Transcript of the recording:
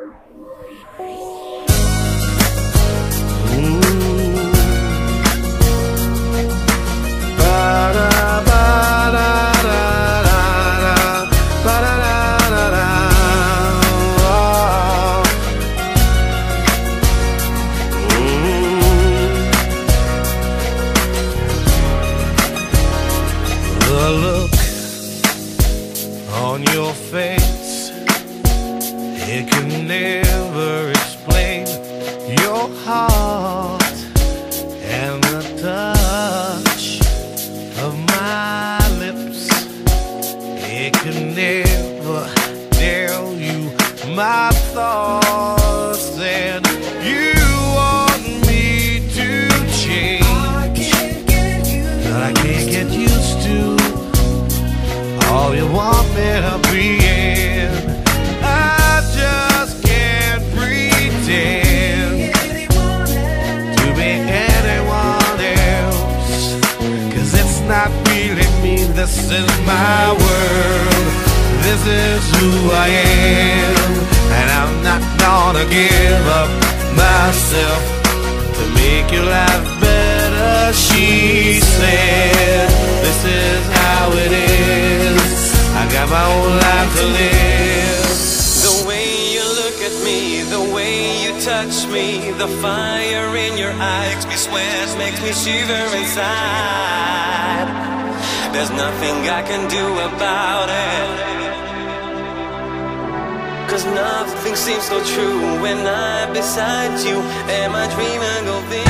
Mm-hmm. Look on your face, it can never explain your heart and the touch of my lips. It can never tell you my thoughts, and you want me to change, but I can't get used to all you want me to be this is my world. This is who I am. And I'm not gonna give up myself to make your life better. She said, This is how it is. I got my own life to live. The way you look at me, the way you touch me, the fire in your eyes me sweat, makes me shiver inside. There's nothing I can do about it. Cause nothing seems so true when I'm beside you. Am I dreaming of this?